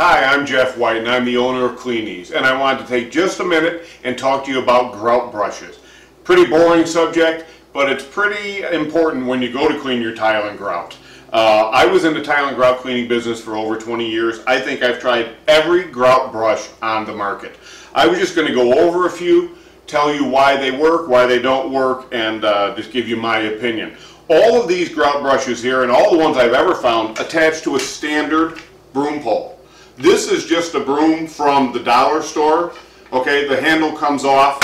Hi, I'm Jeff White and I'm the owner of Clean-Eez and I wanted to take just a minute and talk to you about grout brushes. Pretty boring subject, but it's pretty important when you go to clean your tile and grout. Uh, I was in the tile and grout cleaning business for over 20 years. I think I've tried every grout brush on the market. I was just going to go over a few, tell you why they work, why they don't work, and uh, just give you my opinion. All of these grout brushes here, and all the ones I've ever found, attach to a standard broom pole. This is just a broom from the dollar store. Okay, the handle comes off.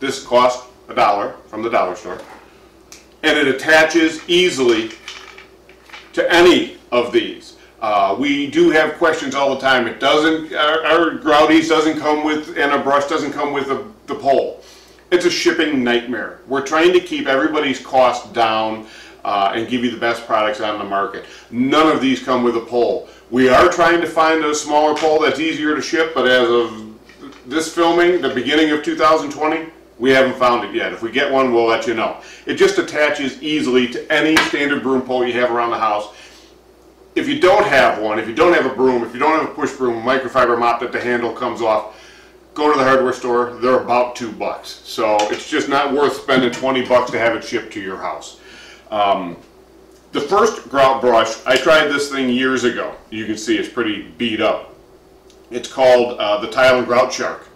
This cost a dollar from the dollar store. And it attaches easily to any of these. Uh, we do have questions all the time. It doesn't, our, our Grout-Eez doesn't come with, and a brush doesn't come with the, the pole. It's a shipping nightmare. We're trying to keep everybody's cost down uh, and give you the best products on the market. None of these come with a pole. We are trying to find a smaller pole that's easier to ship, but as of this filming, the beginning of 2020, we haven't found it yet. If we get one, we'll let you know. It just attaches easily to any standard broom pole you have around the house. If you don't have one, if you don't have a broom, if you don't have a push broom, microfiber mop that the handle comes off, go to the hardware store. They're about two bucks. So it's just not worth spending 20 bucks to have it shipped to your house. Um, the first grout brush, I tried this thing years ago. You can see it's pretty beat up. It's called uh, the Tile and Grout Shark.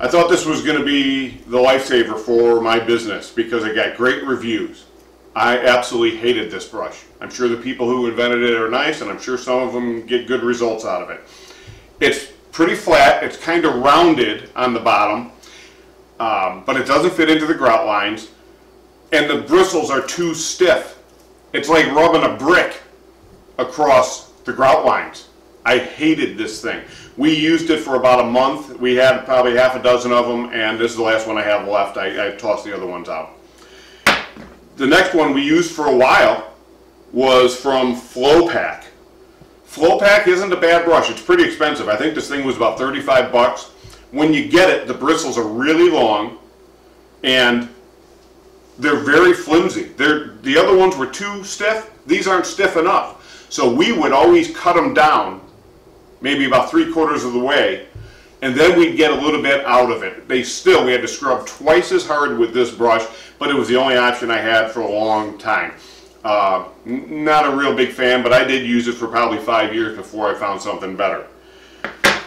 I thought this was going to be the lifesaver for my business because it got great reviews. I absolutely hated this brush. I'm sure the people who invented it are nice and I'm sure some of them get good results out of it. It's pretty flat, it's kind of rounded on the bottom, um, but it doesn't fit into the grout lines and the bristles are too stiff. It's like rubbing a brick across the grout lines. I hated this thing. We used it for about a month. We had probably half a dozen of them, and this is the last one I have left. I, I tossed the other ones out. The next one we used for a while was from Flo-Pac. Flo-Pac isn't a bad brush. It's pretty expensive. I think this thing was about 35 bucks. When you get it, the bristles are really long, and they're very flimsy. They're, the other ones were too stiff. These aren't stiff enough. So we would always cut them down, maybe about three quarters of the way, and then we'd get a little bit out of it. They still, we had to scrub twice as hard with this brush, but it was the only option I had for a long time. Uh, not a real big fan, but I did use it for probably five years before I found something better.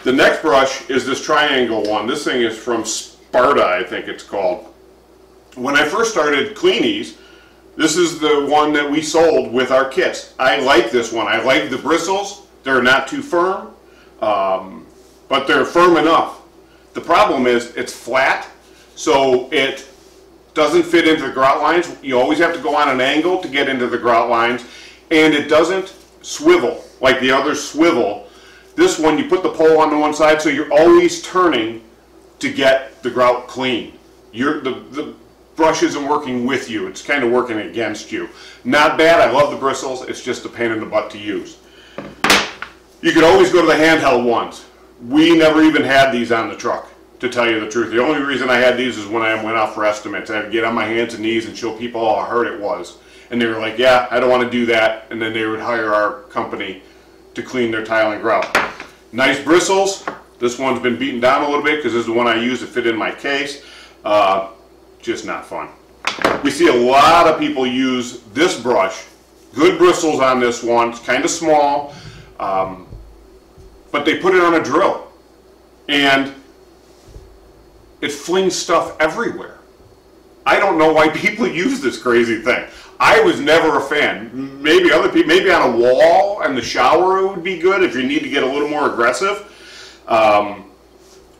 The next brush is this triangle one. This thing is from Sparta, I think it's called when I first started Clean-Eez, this is the one that we sold with our kits. I like this one. I like the bristles. They're not too firm, um, but they're firm enough. The problem is it's flat, so it doesn't fit into the grout lines. You always have to go on an angle to get into the grout lines, and it doesn't swivel like the other swivel. This one, you put the pole on the one side, so you're always turning to get the grout clean. You're, the, the brush isn't working with you. It's kind of working against you. Not bad. I love the bristles. It's just a pain in the butt to use. You can always go to the handheld ones. We never even had these on the truck, to tell you the truth. The only reason I had these is when I went out for estimates. I to get on my hands and knees and show people how hard it was. And they were like, yeah, I don't want to do that. And then they would hire our company to clean their tile and grout. Nice bristles. This one's been beaten down a little bit because this is the one I use to fit in my case. Uh, just not fun. We see a lot of people use this brush. Good bristles on this one. It's kind of small. Um, but they put it on a drill. And it flings stuff everywhere. I don't know why people use this crazy thing. I was never a fan. Maybe other people, maybe on a wall and the shower it would be good if you need to get a little more aggressive. Um,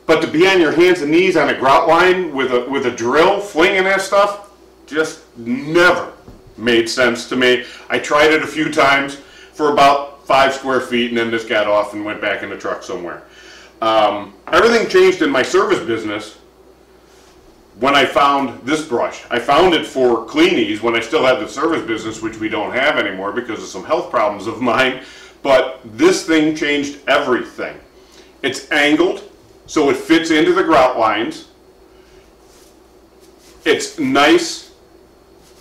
but to be on your hands and knees on a grout line with a, with a drill, flinging that stuff, just never made sense to me. I tried it a few times for about five square feet and then just got off and went back in the truck somewhere. Um, everything changed in my service business when I found this brush. I found it for Clean-Eez when I still had the service business, which we don't have anymore because of some health problems of mine. But this thing changed everything. It's angled, so it fits into the grout lines. It's nice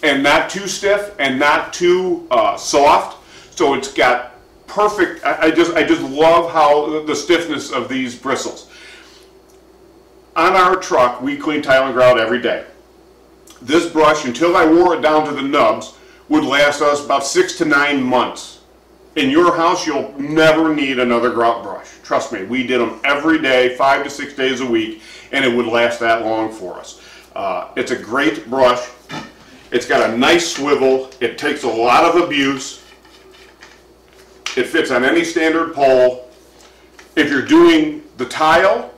and not too stiff and not too uh, soft. So it's got perfect, I, I just, I just love how, the stiffness of these bristles. On our truck, we clean tile and grout every day. This brush, until I wore it down to the nubs, would last us about six to nine months. In your house, you'll never need another grout brush. Trust me, we did them every day, five to six days a week, and it would last that long for us. Uh, it's a great brush. It's got a nice swivel. It takes a lot of abuse. It fits on any standard pole. If you're doing the tile,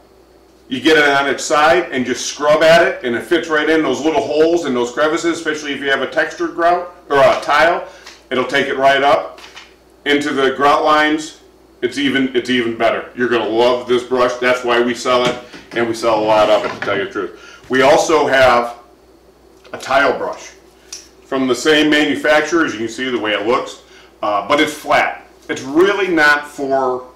you get it on its side and just scrub at it and it fits right in those little holes and those crevices, especially if you have a textured grout or a tile. It'll take it right up into the grout lines. It's even it's even better. You're gonna love this brush. That's why we sell it and we sell a lot of it to tell you the truth. We also have a tile brush from the same manufacturer as you can see the way it looks, uh, but it's flat. It's really not for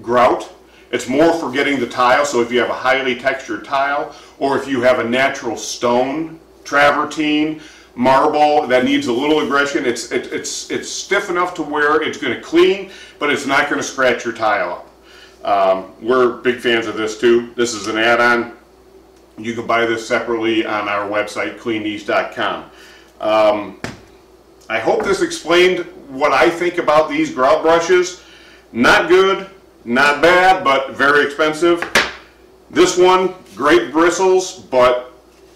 grout. It's more for getting the tile, so if you have a highly textured tile, or if you have a natural stone, travertine, marble that needs a little aggression, it's, it, it's, it's stiff enough to where it's going to clean, but it's not going to scratch your tile up. Um, we're big fans of this too. This is an add-on. You can buy this separately on our website, clean-eez.com. Um, I hope this explained what I think about these grout brushes. Not good, not bad, but very expensive. This one, great bristles, but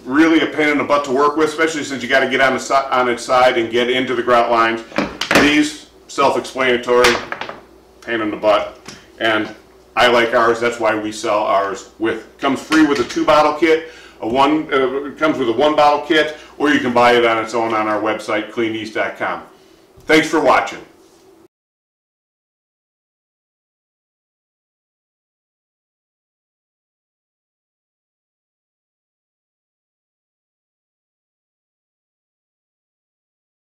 really a pain in the butt to work with, especially since you got to get on, the on its side and get into the grout lines. These, self-explanatory, pain in the butt. And I like ours, that's why we sell ours with, comes free with a two bottle kit, a one, uh, comes with a one bottle kit, or you can buy it on its own on our website, clean-eez.com. Thanks for watching.